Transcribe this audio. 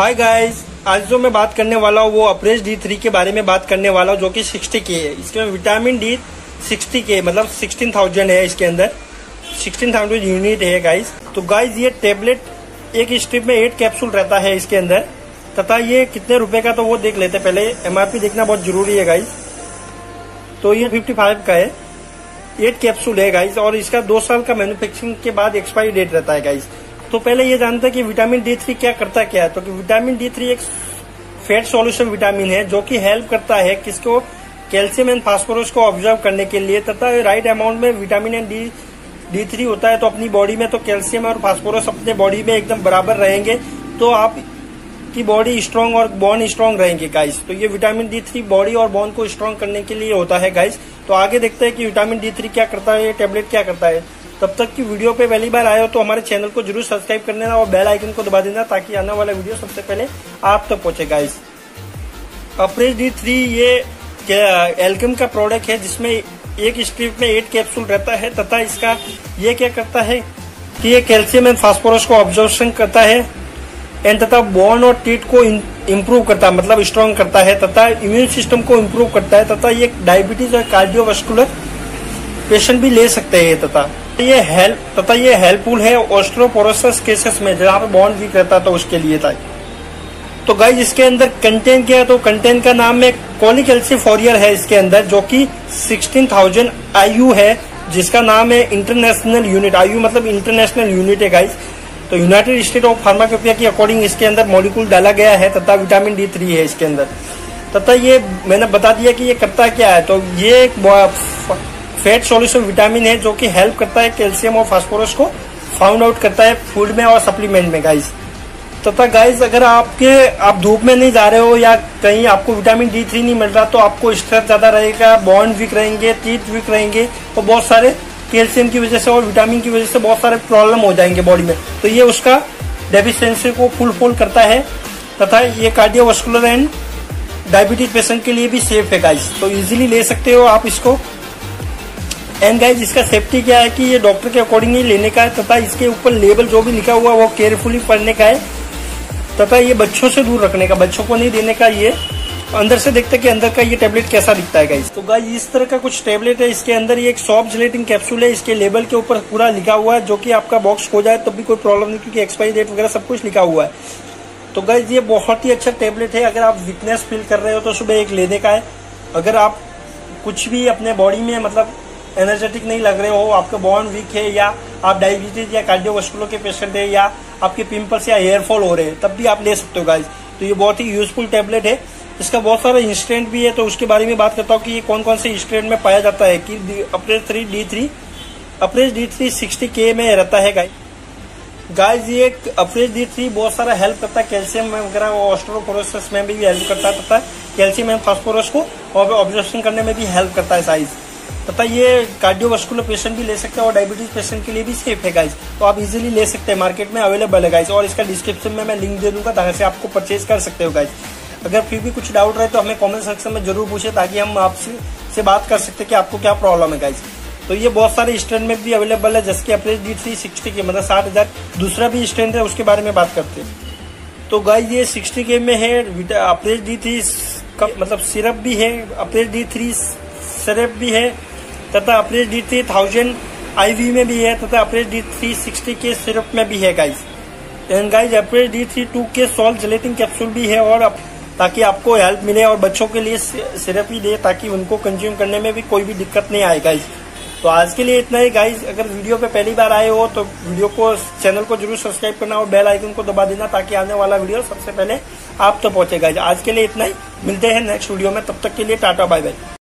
Hi guys आज जो मैं बात करने वाला हूँ वो अप्रेज डी थ्री के बारे में बात करने वाला हूँ जो कि 60 के है। इसके विटामिन डी 60 के मतलब 16,000 है इसके अंदर। 16,000 यूनिट है गाइस तो गाइस ये टेबलेट एक स्ट्रिप में एट कैप्सूल रहता है इसके अंदर। तथा ये कितने रुपए का तो वो देख लेते पहले। एमआरपी देखना बहुत ज़रूरी है गाइस तो ये 55 का है। एट कैप्सूल है गाइस और इसका दो साल का मैन्युफैक्चरिंग के बाद एक्सपायरी डेट रहता है गाइस तो पहले ये जानते हैं कि विटामिन डी थ्री क्या करता क्या है। तो कि विटामिन डी थ्री एक फैट सॉल्यूशन विटामिन है, जो कि हेल्प करता है किसको? कैल्शियम एंड फास्फोरस को ऑब्ज़र्व करने के लिए। तथा राइट अमाउंट में vitamin and D D three होता है तो अपनी बॉडी में तो कैल्शियम और फास्फोरस अपने बॉडी में एकदम बराबर रहेंगे। तो आप की बॉडी स्ट्रांग और बोन स्ट्रांग रहेंगे गाइस तो ये विटामिन डी थ्री बॉडी और बोन को स्ट्रांग करने के लिए होता है गाइस तो आगे देखते हैं कि विटामिन डी थ्री क्या करता है, ये टेबलेट क्या करता है। तब तक की वीडियो पे पहली बार आए हो तो हमारे चैनल को ज़रूर सब्सक्राइब कर लेना और बेल आइकन को दबा देना ताकि आने वाला वीडियो सबसे पहले आप तक तो पहुँचे गाइस अप्रेज डी थ्री, ये एल्कम का प्रोडक्ट है जिसमें एक स्ट्रिप में एट कैप्सूल रहता है तथा इसका ये क्या करता है कि ये कैल्शियम एंड फास्फोरस को ऑब्जर्वेशन करता है एंड तथा बोन और टीट को इम्प्रूव करता है मतलब स्ट्रॉन्ग करता है तथा इम्यून सिस्टम को इम्प्रूव करता है तथा ये डायबिटीज़ और कार्डियोवास्कुलर पेशेंट भी ले सकते हैं तथा। ये हेल्प तथा ये हेल्पफुल है ऑस्ट्रोपोरोसिस केसेस में जहाँ पे बॉन्ड वीक रहता तो उसके लिए था। तो गाइज़ इसके अंदर कंटेंट क्या है तो कंटेंट का नाम है कॉलिक एल्सीफोरियर है इसके अंदर जो कि 16,000 आयु है जिसका नाम है इंटरनेशनल यूनिट आयु मतलब इंटरनेशनल यूनिट है गाइज़ तो यूनाइटेड स्टेट ऑफ़ फार्माकोपिया की अकॉर्डिंग इसके अंदर मॉलिक्यूल डाला गया है तथा विटामिन डी है इसके अंदर। तथा ये मैंने बता दिया कि ये करता क्या है तो ये फैट सॉल्यूशन विटामिन है जो कि हेल्प करता है कैल्शियम और फास्फोरस को फाउंड आउट करता है फ़ूड में और सप्लीमेंट में गाइस तथा गाइस अगर आपके, आप धूप में नहीं जा रहे हो या कहीं आपको विटामिन डी थ्री नहीं मिल रहा तो आपको स्ट्रेस ज़्यादा रहेगा, बॉन्ड वीक रहेंगे, टीथ वीक रहेंगे, और बहुत सारे कैल्शियम की वजह से और विटामिन की वजह से बहुत सारे प्रॉब्लम हो जाएँगे बॉडी में। तो ये उसका डेफिशिएंसी को फुलफिल करता है। तथा, ये कार्डियोवास्कुलर एंड डायबिटीज़ पेशेंट के लिए भी सेफ़ है गाइस तो इजीली ले सकते हो आप इसको। एंड गाइज़ इसका सेफ्टी क्या है कि ये डॉक्टर के अकॉर्डिंग ही लेने का है, तथा इसके ऊपर लेबल जो भी लिखा हुआ है, वो केयरफुली पढ़ने का है, तथा ये बच्चों से दूर रखने का, बच्चों को नहीं देने का ये, अंदर से देखते कि अंदर का ये टेबलेट कैसा दिखता है गाइज़ तो गाइज़ इस तरह का कुछ टेबलेट है, इसके अंदर ये एक सॉफ्ट जिलेटिंग कैप्सूल है, इसके लेबल के ऊपर पूरा लिखा हुआ है, जो कि आपका बॉक्स खो जाए, तब भी कोई प्रॉब्लम नहीं, क्योंकि एक्सपायरी डेट वगैरह सब कुछ लिखा हुआ है. तो गाइज़ ये बहुत ही अच्छा टेबलेट है, अगर आप वीकनेस फील कर रहे हो तो सुबह एक लेने का है. अगर आप कुछ भी अपने बॉडी में मतलब एनर्जेटिक नहीं लग रहे हो, आपका बॉन वीक है या आप डायबिटीज़ या कार्डियोवास्कुलर के पेशेंट है या आपके पिंपल्स या हेयर फॉल हो रहे हैं, तब भी आप ले सकते हो गाइज़ तो ये बहुत ही यूजफुल टेबलेट है। इसका बहुत सारा इंस्टेंट भी है तो उसके बारे में बात करता हूँ कि ये कौन कौन से इंस्टेंट में पाया जाता है कि Uprise three D three Uprise D three sixty के में रहता है गाइज़ गाइज़ ये अप्रेज डी थ्री बहुत सारा हेल्प करता है कैल्शियम वगैरह ऑस्ट्रोपोरोसिस में भी हेल्प करता है कैल्शियम एंड फास्फोरस को ऑब्जर्वेशन करने में भी हेल्प करता है साइज़ तथा ये कार्डियोवास्कुलर पेशेंट भी ले सकते हैं और डायबिटीज़ पेशेंट के लिए भी सेफ़ है गाइज़ तो आप इजीली ले सकते हैं मार्केट में अवेलेबल है गाइज़ और इसका डिस्क्रिप्शन में मैं लिंक दे दूँगा, ताकि से आपको परचेज कर सकते हो गाइज़ अगर फिर भी कुछ डाउट रहे तो हमें कमेंट सेक्शन में ज़रूर पूछे, ताकि हम आपसे, से बात कर सकते कि आपको क्या प्रॉब्लम है गाइज़ तो ये बहुत सारे स्टैंड में भी अवेलेबल है, जैसे अप्रेज डी थ्री सिक्सटी के मतलब साठ हज़ार। दूसरा भी स्टैंड है, उसके बारे में बात करते हैं। तो गाइज़ ये सिक्सटी के में है अप्रेज डी थ्री मतलब सिरप भी है अप्रेज डी थ्री सिरप भी है, तथा Uprise D three thousand IV में भी है, तथा अप्रेज डी थ्री सिक्सटी के सिरप में भी है and guys Uprise D three two के सॉल्ट जिलेटिंग कैप्सूल भी है, और ताकि आपको हेल्प मिले और बच्चों के लिए सिरप ही दे, ताकि उनको कंज्यूम करने में भी कोई भी दिक्कत नहीं आए गाइज़ तो आज के लिए इतना ही गाइज़ अगर वीडियो पे पहली बार आए हो तो वीडियो को चैनल को ज़रूर सब्सक्राइब करना और बेल आइकन को दबा देना, ताकि आने वाला वीडियो सबसे पहले आप तो पहुँचे गाइज़ आज के लिए इतना ही. मिलते हैं नेक्स्ट वीडियो में. तब तक के लिए टाटा बाय बाय